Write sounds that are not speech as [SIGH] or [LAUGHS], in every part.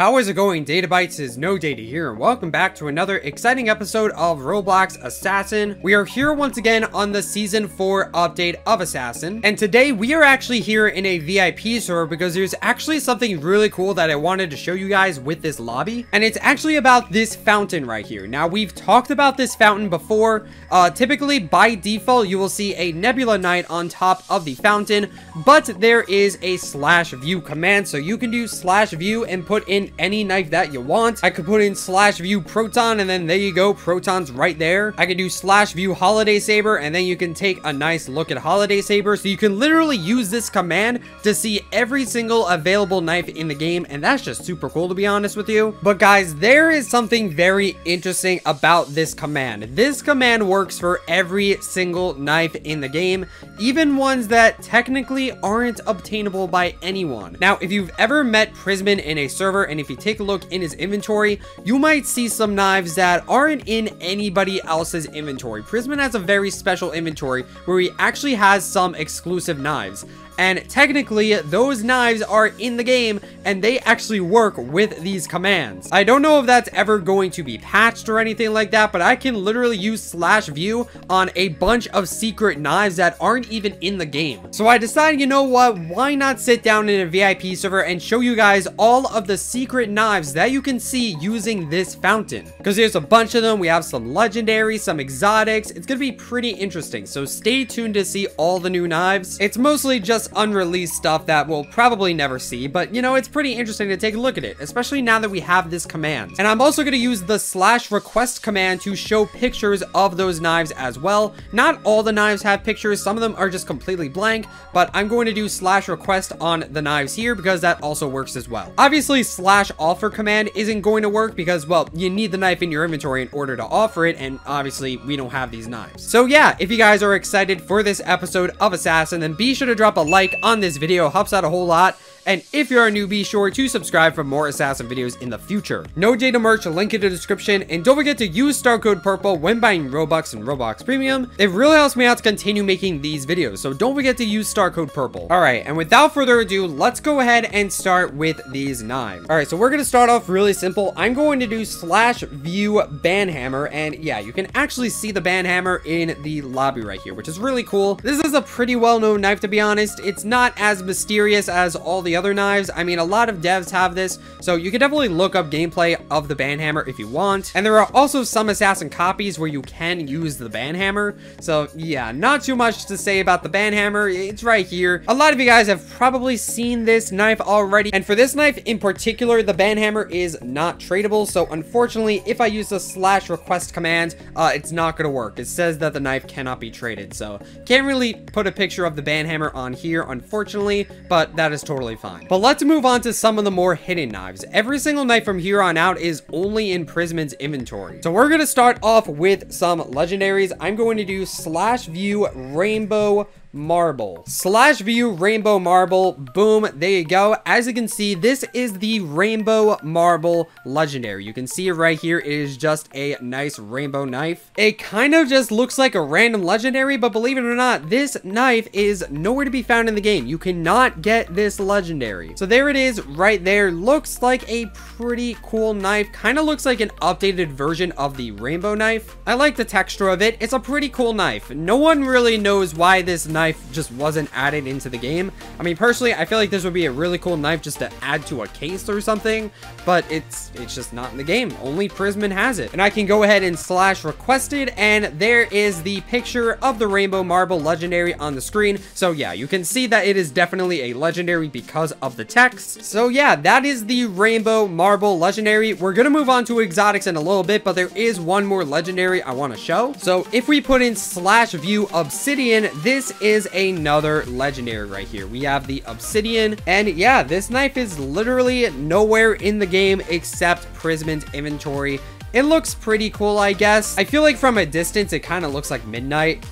How is it going? Data Bytes is no data here, and welcome back to another exciting episode of Roblox Assassin. We are here once again on the Season 4 update of Assassin, and today we are actually here in a VIP server because there's actually something really cool that I wanted to show you guys with this lobby, and it's actually about this fountain right here. Now, we've talked about this fountain before. Uh, typically, by default, you will see a Nebula Knight on top of the fountain, but there is a slash view command, so you can do slash view and put in any knife that you want. I could put in slash view proton and then there you go. Proton's right there. I could do slash view holiday saber and then you can take a nice look at holiday saber. So you can literally use this command to see every single available knife in the game. And that's just super cool to be honest with you. But guys, there is something very interesting about this command. This command works for every single knife in the game, even ones that technically aren't obtainable by anyone. Now, if you've ever met Prisman in a server and if you take a look in his inventory, you might see some knives that aren't in anybody else's inventory. Prisman has a very special inventory where he actually has some exclusive knives. And technically, those knives are in the game and they actually work with these commands. I don't know if that's ever going to be patched or anything like that, but I can literally use slash view on a bunch of secret knives that aren't even in the game. So I decided, you know what, why not sit down in a VIP server and show you guys all of the secret knives that you can see using this fountain. Because there's a bunch of them, we have some legendary, some exotics, it's gonna be pretty interesting. So stay tuned to see all the new knives. It's mostly just unreleased stuff that we'll probably never see, but you know, it's pretty interesting to take a look at it, especially now that we have this command. And I'm also going to use the slash request command to show pictures of those knives as well. Not all the knives have pictures, some of them are just completely blank, but I'm going to do slash request on the knives here because that also works as well. Obviously, slash offer command isn't going to work because, well, you need the knife in your inventory in order to offer it, and obviously, we don't have these knives. So yeah, if you guys are excited for this episode of Assassin, then be sure to drop a like on this video helps out a whole lot. And if you're a new, be sure to subscribe for more Assassin videos in the future. No data merch, link in the description, and don't forget to use star code purple when buying Robux and Roblox Premium. It really helps me out to continue making these videos, so don't forget to use star code purple. Alright, and without further ado, let's go ahead and start with these knives. Alright, so we're to start off really simple. I'm going to do slash view banhammer, and yeah, you can actually see the banhammer in the lobby right here, which is really cool. This is a pretty well-known knife, to be honest. It's not as mysterious as all the other knives. I mean, a lot of devs have this, so you can definitely look up gameplay of the banhammer if you want. And there are also some assassin copies where you can use the banhammer. So yeah, not too much to say about the banhammer. It's right here. A lot of you guys have probably seen this knife already. And for this knife in particular, the banhammer is not tradable. So unfortunately, if I use the slash request command, uh, it's not going to work. It says that the knife cannot be traded. So can't really put a picture of the banhammer on here, unfortunately, but that is totally fine. But let's move on to some of the more hidden knives. Every single knife from here on out is only in Prisman's inventory. So we're going to start off with some legendaries. I'm going to do slash view rainbow marble. Slash view rainbow marble. Boom. There you go. As you can see this is the rainbow marble legendary. You can see it right here. It is just a nice rainbow knife. It kind of just looks like a random legendary but believe it or not this knife is nowhere to be found in the game. You cannot get this legendary. So there it is right there. Looks like a pretty cool knife. Kind of looks like an updated version of the rainbow knife. I like the texture of it. It's a pretty cool knife. No one really knows why this knife knife just wasn't added into the game. I mean, personally, I feel like this would be a really cool knife just to add to a case or something, but it's it's just not in the game. Only Prisman has it. And I can go ahead and slash requested, and there is the picture of the Rainbow Marble Legendary on the screen. So yeah, you can see that it is definitely a Legendary because of the text. So yeah, that is the Rainbow Marble Legendary. We're gonna move on to exotics in a little bit, but there is one more Legendary I want to show. So if we put in slash view Obsidian, this is is another legendary right here. We have the Obsidian, and yeah, this knife is literally nowhere in the game except Prisman's inventory. It looks pretty cool, I guess. I feel like from a distance, it kind of looks like Midnight.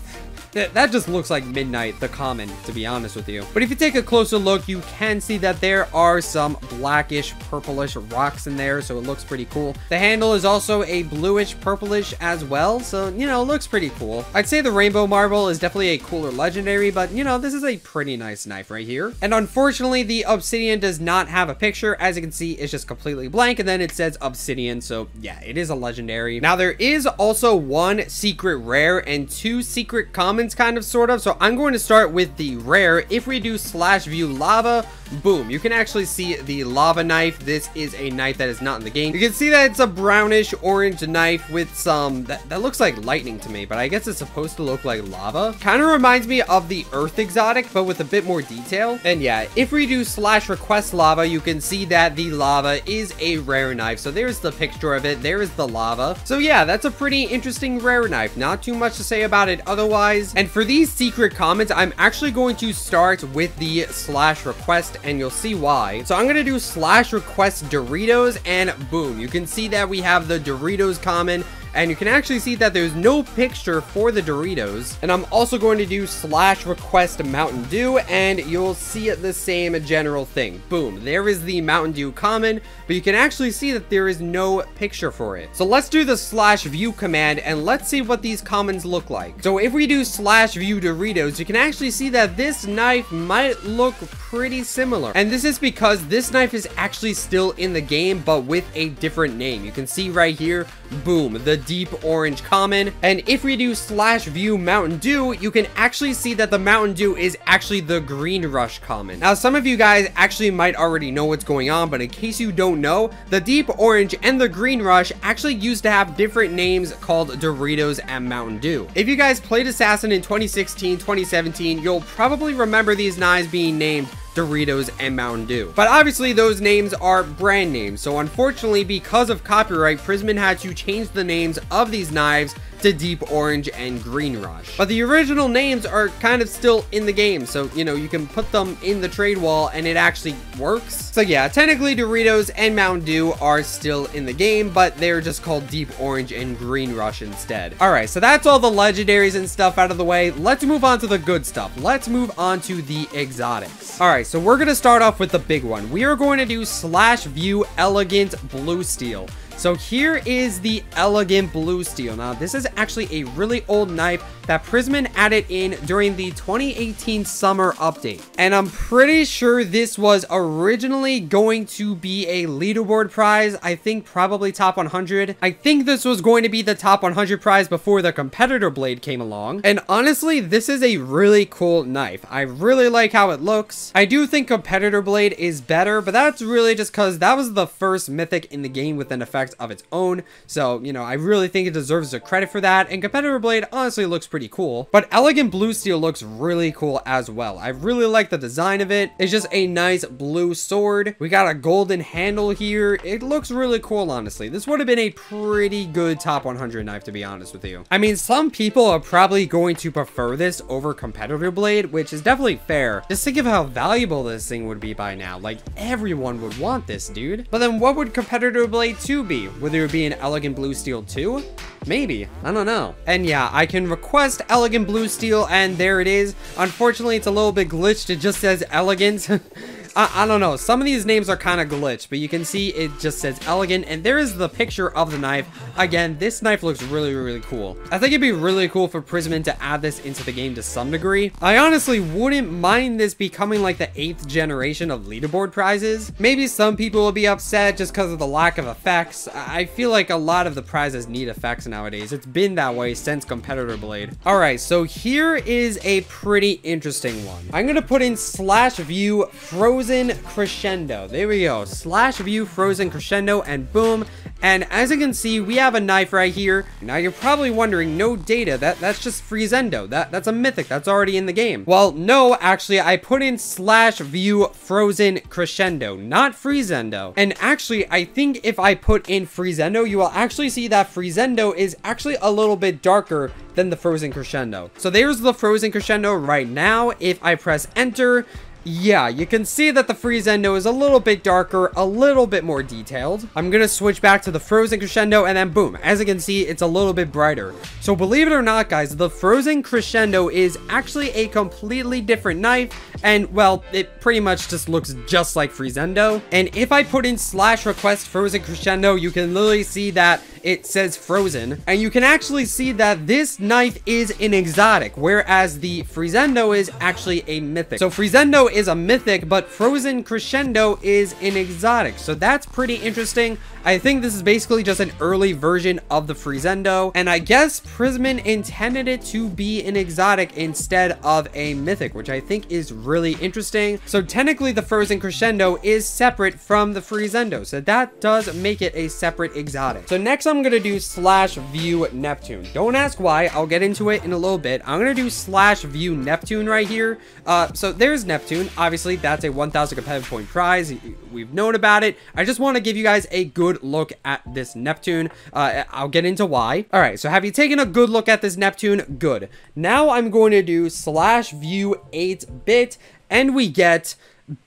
Th that just looks like Midnight, the common, to be honest with you. But if you take a closer look, you can see that there are some blackish, purplish rocks in there, so it looks pretty cool. The handle is also a bluish, purplish as well, so, you know, looks pretty cool. I'd say the Rainbow Marble is definitely a cooler legendary, but, you know, this is a pretty nice knife right here. And unfortunately, the Obsidian does not have a picture. As you can see, it's just completely blank, and then it says Obsidian, so yeah, it is a legendary. Now, there is also one secret rare and two secret kind of, sort of, so I'm going to start with the rare. If we do slash view lava, boom, you can actually see the lava knife. This is a knife that is not in the game. You can see that it's a brownish orange knife with some, that, that looks like lightning to me, but I guess it's supposed to look like lava. Kind of reminds me of the earth exotic, but with a bit more detail. And yeah, if we do slash request lava, you can see that the lava is a rare knife. So there's the picture of it. There is the lava. So yeah, that's a pretty interesting rare knife. Not too much to say about it otherwise. And for these secret comments, I'm actually going to start with the slash request and you'll see why. So I'm going to do slash request Doritos and boom, you can see that we have the Doritos common and you can actually see that there's no picture for the Doritos. And I'm also going to do slash request Mountain Dew, and you'll see the same general thing. Boom, there is the Mountain Dew common, but you can actually see that there is no picture for it. So let's do the slash view command, and let's see what these commons look like. So if we do slash view Doritos, you can actually see that this knife might look pretty similar. And this is because this knife is actually still in the game, but with a different name. You can see right here, boom, the deep orange common. And if we do slash view Mountain Dew, you can actually see that the Mountain Dew is actually the green rush common. Now, some of you guys actually might already know what's going on, but in case you don't know, the deep orange and the green rush actually used to have different names called Doritos and Mountain Dew. If you guys played Assassin in 2016, 2017, you'll probably remember these knives being named Doritos, and Mountain Dew. But obviously those names are brand names, so unfortunately because of copyright, Prisman had to change the names of these knives to Deep Orange and Green Rush. But the original names are kind of still in the game, so, you know, you can put them in the trade wall and it actually works. So yeah, technically Doritos and Mountain Dew are still in the game, but they're just called Deep Orange and Green Rush instead. Alright, so that's all the legendaries and stuff out of the way. Let's move on to the good stuff. Let's move on to the exotics. Alright, so we're going to start off with the big one. We are going to do Slash View Elegant Blue Steel. So here is the Elegant Blue Steel. Now, this is actually a really old knife that Prisman added in during the 2018 summer update. And I'm pretty sure this was originally going to be a leaderboard prize. I think probably top 100. I think this was going to be the top 100 prize before the competitor blade came along. And honestly, this is a really cool knife. I really like how it looks. I do think competitor blade is better, but that's really just because that was the first mythic in the game with an effect of its own. So, you know, I really think it deserves a credit for that. And Competitor Blade honestly looks pretty cool. But Elegant Blue Steel looks really cool as well. I really like the design of it. It's just a nice blue sword. We got a golden handle here. It looks really cool, honestly. This would have been a pretty good top 100 knife, to be honest with you. I mean, some people are probably going to prefer this over Competitor Blade, which is definitely fair. Just think of how valuable this thing would be by now. Like, everyone would want this, dude. But then what would Competitor Blade 2 be? Would there be an Elegant Blue Steel too? Maybe. I don't know. And yeah, I can request Elegant Blue Steel, and there it is. Unfortunately, it's a little bit glitched. It just says Elegant. [LAUGHS] I, I, don't know. Some of these names are kind of glitched, but you can see it just says elegant, and there is the picture of the knife. Again, this knife looks really, really cool. I think it'd be really cool for Prisman to add this into the game to some degree. I honestly wouldn't mind this becoming like the eighth generation of leaderboard prizes. Maybe some people will be upset just because of the lack of effects. I feel like a lot of the prizes need effects nowadays. It's been that way since Competitor Blade. All right, so here is a pretty interesting one. I'm going to put in slash view frozen Frozen Crescendo. There we go. Slash view Frozen Crescendo and boom. And as you can see, we have a knife right here. Now you're probably wondering, no data, that, that's just Friezendo. That, that's a mythic, that's already in the game. Well, no, actually, I put in slash view Frozen Crescendo, not Friezendo. And actually, I think if I put in Friezendo, you will actually see that Friezendo is actually a little bit darker than the Frozen Crescendo. So there's the Frozen Crescendo right now. If I press enter, yeah, you can see that the Friezendo is a little bit darker, a little bit more detailed. I'm gonna switch back to the Frozen Crescendo, and then boom, as you can see, it's a little bit brighter. So believe it or not, guys, the Frozen Crescendo is actually a completely different knife, and well, it pretty much just looks just like Friezendo. And if I put in slash request Frozen Crescendo, you can literally see that it says frozen and you can actually see that this knife is an exotic whereas the Friezendo is actually a mythic so Friezendo is a mythic but frozen crescendo is an exotic so that's pretty interesting I think this is basically just an early version of the Friezendo, and I guess Prisman intended it to be an exotic instead of a mythic, which I think is really interesting. So technically the Frozen Crescendo is separate from the Friezendo, so that does make it a separate exotic. So next I'm going to do slash view Neptune. Don't ask why, I'll get into it in a little bit. I'm going to do slash view Neptune right here. Uh, so there's Neptune, obviously that's a 1000 competitive point prize. We've known about it. I just want to give you guys a good look at this Neptune. Uh, I'll get into why. All right, so have you taken a good look at this Neptune? Good. Now I'm going to do slash view 8-bit, and we get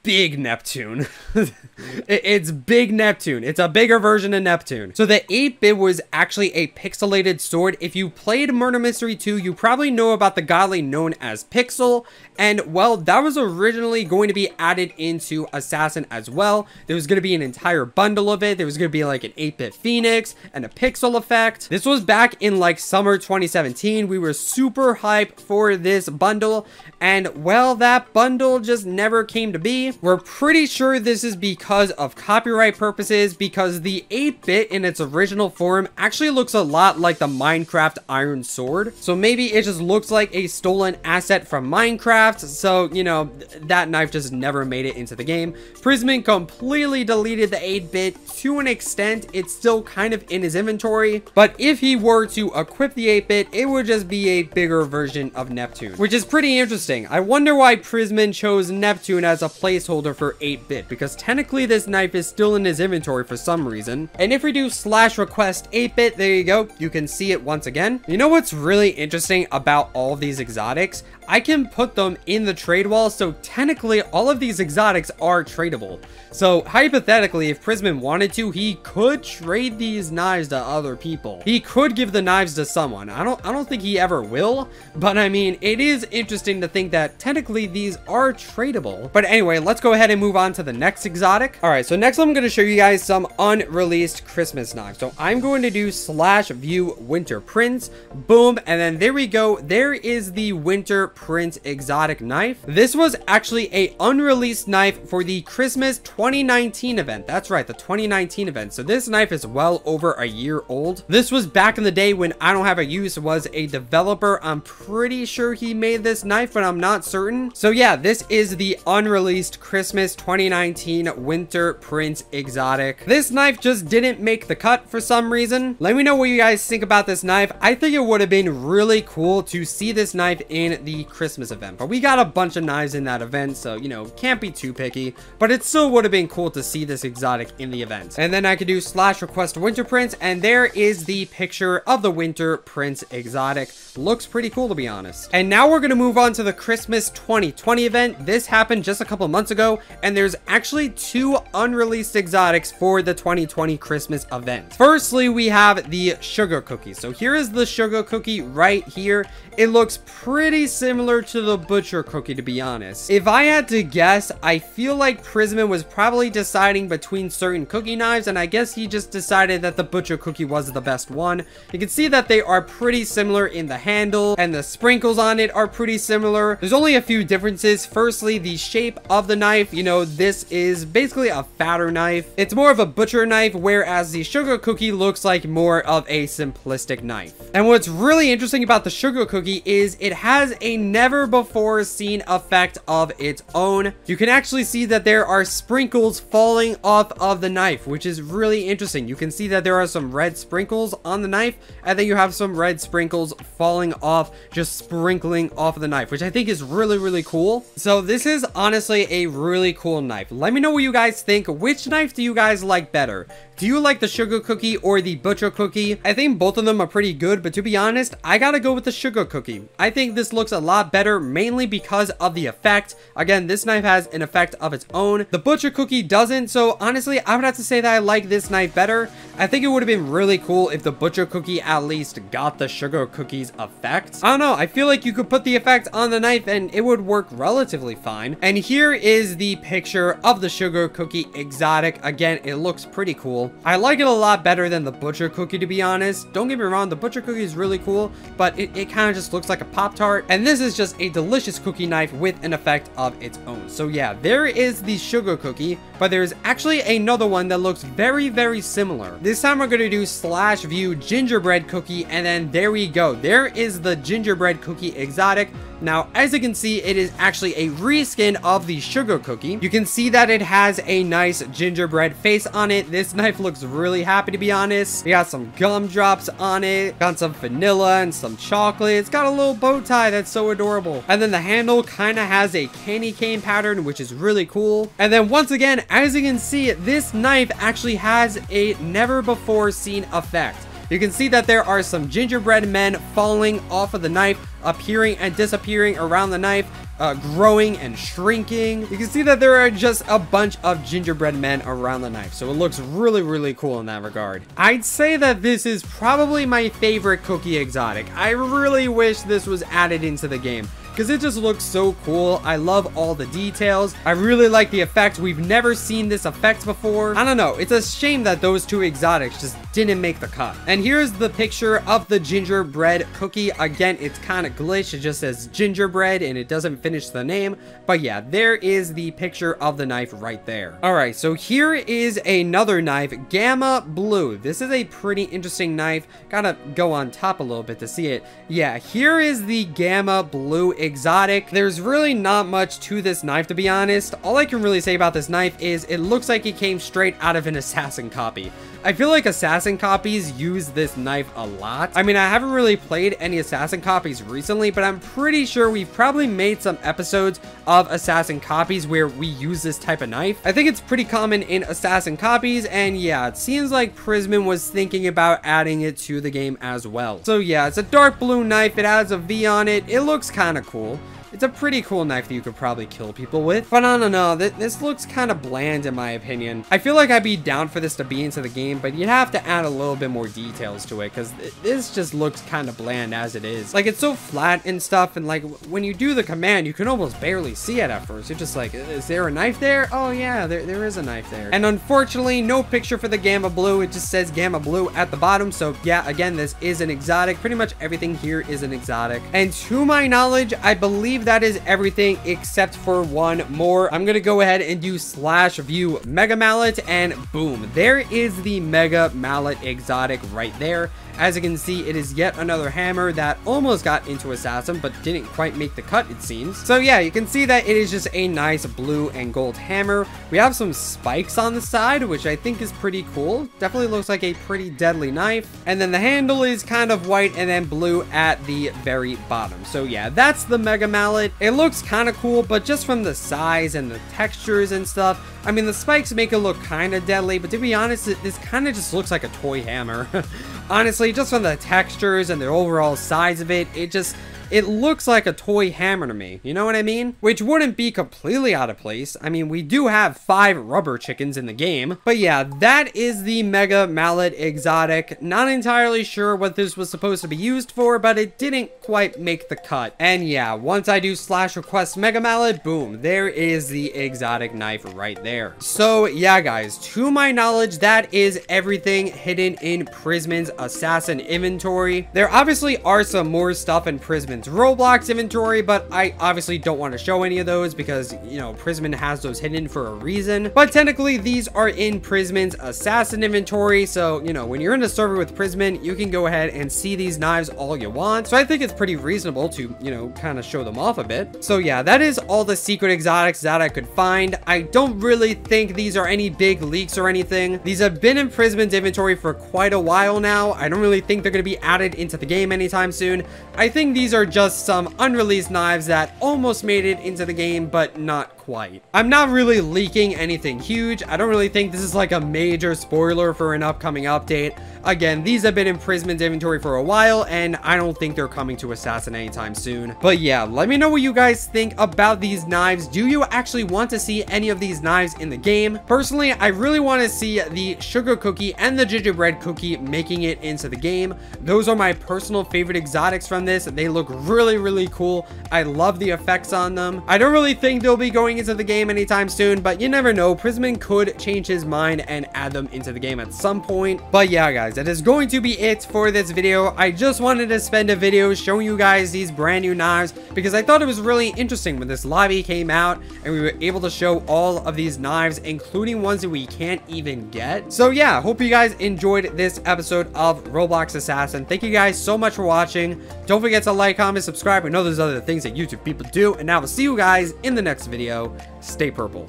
big Neptune. [LAUGHS] it's big Neptune. It's a bigger version of Neptune. So the 8-bit was actually a pixelated sword. If you played Murder Mystery 2, you probably know about the godly known as Pixel. And well, that was originally going to be added into Assassin as well. There was going to be an entire bundle of it. There was going to be like an 8-bit Phoenix and a pixel effect. This was back in like summer 2017. We were super hyped for this bundle. And well, that bundle just never came to be. We're pretty sure this is because of copyright purposes because the 8-bit in its original form actually looks a lot like the Minecraft Iron Sword. So maybe it just looks like a stolen asset from Minecraft so, you know, that knife just never made it into the game. Prisman completely deleted the 8-bit to an extent. It's still kind of in his inventory, but if he were to equip the 8-bit, it would just be a bigger version of Neptune, which is pretty interesting. I wonder why Prisman chose Neptune as a placeholder for 8-bit, because technically this knife is still in his inventory for some reason. And if we do slash request 8-bit, there you go. You can see it once again. You know what's really interesting about all these exotics? I can put them in the trade wall, so technically all of these exotics are tradable. So hypothetically, if Prisman wanted to, he could trade these knives to other people. He could give the knives to someone. I don't I don't think he ever will, but I mean, it is interesting to think that technically these are tradable. But anyway, let's go ahead and move on to the next exotic. All right, so next I'm going to show you guys some unreleased Christmas knives. So I'm going to do slash view winter prince, boom, and then there we go. There is the winter Prince exotic knife. This was actually a unreleased knife for the Christmas 2019 event. That's right, the 2019 event. So this knife is well over a year old. This was back in the day when I don't have a use was a developer. I'm pretty sure he made this knife, but I'm not certain. So yeah, this is the unreleased Christmas 2019 Winter Prince exotic. This knife just didn't make the cut for some reason. Let me know what you guys think about this knife. I think it would have been really cool to see this knife in the Christmas event. But we got a bunch of knives in that event, so, you know, can't be too picky. But it still would have been cool to see this exotic in the event. And then I could do slash request winter prince, and there is the picture of the winter prince exotic. Looks pretty cool, to be honest. And now we're to move on to the Christmas 2020 event. This happened just a couple months ago, and there's actually two unreleased exotics for the 2020 Christmas event. Firstly, we have the sugar cookie. So here is the sugar cookie right here. It looks pretty similar to the butcher cookie, to be honest. If I had to guess, I feel like Prisman was probably deciding between certain cookie knives, and I guess he just decided that the butcher cookie was the best one. You can see that they are pretty similar in the handle, and the sprinkles on it are pretty similar. There's only a few differences. Firstly, the shape of the knife. You know, this is basically a fatter knife. It's more of a butcher knife, whereas the sugar cookie looks like more of a simplistic knife. And what's really interesting about the sugar cookie cookie is it has a never before seen effect of its own. You can actually see that there are sprinkles falling off of the knife, which is really interesting. You can see that there are some red sprinkles on the knife, and then you have some red sprinkles falling off, just sprinkling off of the knife, which I think is really, really cool. So this is honestly a really cool knife. Let me know what you guys think. Which knife do you guys like better? Do you like the sugar cookie or the butcher cookie? I think both of them are pretty good, but to be honest, I gotta go with the sugar cookie. I think this looks a lot better, mainly mainly because of the effect. Again, this knife has an effect of its own. The Butcher Cookie doesn't, so honestly, I would have to say that I like this knife better. I think it would have been really cool if the Butcher Cookie at least got the Sugar Cookie's effect. I don't know, I feel like you could put the effect on the knife and it would work relatively fine. And here is the picture of the Sugar Cookie Exotic. Again, it looks pretty cool. I like it a lot better than the Butcher Cookie, to be honest. Don't get me wrong, the Butcher Cookie is really cool, but it, it kind of just looks like a Pop-Tart. And this is just a delicious cookie knife with an effect of its own. So yeah, there is the Sugar Cookie, but there's actually another one that looks very, very similar. This time we're going to do slash view gingerbread cookie, and then there we go. There is the gingerbread cookie exotic. Now, as you can see, it is actually a reskin of the sugar cookie. You can see that it has a nice gingerbread face on it. This knife looks really happy, to be honest. We got some gumdrops on it, got some vanilla and some chocolate. It's got a little bow tie that's so adorable. And then the handle kind of has a candy cane pattern, which is really cool. And then once again, as you can see, this knife actually has a never before seen effect. You can see that there are some gingerbread men falling off of the knife, appearing and disappearing around the knife, uh, growing and shrinking. You can see that there are just a bunch of gingerbread men around the knife. So it looks really, really cool in that regard. I'd say that this is probably my favorite cookie exotic. I really wish this was added into the game because it just looks so cool. I love all the details. I really like the effect. We've never seen this effect before. I don't know. It's a shame that those two exotics just didn't make the cut. And here's the picture of the gingerbread cookie. Again, it's kind of glitched. It just says gingerbread and it doesn't finish the name. But yeah, there is the picture of the knife right there. All right, so here is another knife, Gamma Blue. This is a pretty interesting knife. Gotta go on top a little bit to see it. Yeah, here is the Gamma Blue exotic. There's really not much to this knife, to be honest. All I can really say about this knife is it looks like it came straight out of an [LAUGHS] assassin copy. I feel like assassin copies use this knife a lot. I mean, I haven't really played any assassin copies recently, but I'm pretty sure we've probably made some episodes of assassin copies where we use this type of knife. I think it's pretty common in assassin copies, and yeah, it seems like Prisman was thinking about adding it to the game as well. So yeah, it's a dark blue knife. It has a V on it. It looks kind of cool. It's a pretty cool knife that you could probably kill people with. But I don't know, th this looks kind of bland in my opinion. I feel like I'd be down for this to be into the game, but you'd have to add a little bit more details to it because th this just looks kind of bland as it is. Like, it's so flat and stuff, and like, when you do the command, you can almost barely see it at first. You're just like, is there a knife there? Oh yeah, there, there is a knife there. And unfortunately, no picture for the Gamma Blue. It just says Gamma Blue at the bottom. So yeah, again, this is an exotic. Pretty much everything here is an exotic. And to my knowledge, I believe believe that is everything except for one more. I'm going to go ahead and do slash view Mega Mallet and boom, there is the Mega Mallet exotic right there. As you can see, it is yet another hammer that almost got into Assassin, but didn't quite make the cut, it seems. So yeah, you can see that it is just a nice blue and gold hammer. We have some spikes on the side, which I think is pretty cool. Definitely looks like a pretty deadly knife. And then the handle is kind of white and then blue at the very bottom. So yeah, that's the Mega Mallet. It looks kind of cool, but just from the size and the textures and stuff, I mean, the spikes make it look kind of deadly, but to be honest, this kind of just looks like a toy hammer. [LAUGHS] Honestly, just from the textures and the overall size of it, it just, it looks like a toy hammer to me, you know what I mean? Which wouldn't be completely out of place. I mean, we do have five rubber chickens in the game. But yeah, that is the Mega Mallet Exotic. Not entirely sure what this was supposed to be used for, but it didn't quite make the cut. And yeah, once I do slash request Mega Mallet, boom, there is the exotic knife right there. So yeah, guys, to my knowledge, that is everything hidden in Prisman's Assassin inventory. There obviously are some more stuff in Prisman's Roblox inventory, but I obviously don't want to show any of those because, you know, Prisman has those hidden for a reason. But technically, these are in Prisman's Assassin inventory, so, you know, when you're in a server with Prisman, you can go ahead and see these knives all you want. So I think it's pretty reasonable to, you know, kind of show them off a bit. So yeah, that is all the secret exotics that I could find. I don't really think these are any big leaks or anything. These have been in Prisman's inventory for quite a while now. I don't really think they're going to be added into the game anytime soon. I think these are just some unreleased knives that almost made it into the game, but not quite. I'm not really leaking anything huge. I don't really think this is like a major spoiler for an upcoming update. Again, these have been in Prisman's inventory for a while, and I don't think they're coming to Assassin anytime soon. But yeah, let me know what you guys think about these knives. Do you actually want to see any of these knives in the game? Personally, I really want to see the sugar cookie and the gingerbread cookie making it into the game. Those are my personal favorite exotics from this. They look really, really cool. I love the effects on them. I don't really think they'll be going into the game anytime soon, but you never know. Prisman could change his mind and add them into the game at some point. But yeah, guys, that is going to be it for this video. I just wanted to spend a video showing you guys these brand new knives because I thought it was really interesting when this lobby came out and we were able to show all of these knives, including ones that we can't even get. So yeah, hope you guys enjoyed this episode of Roblox Assassin. Thank you guys so much for watching. Don't forget to like, comment, subscribe. I know there's other things that YouTube people do. And now we'll see you guys in the next video. Stay purple.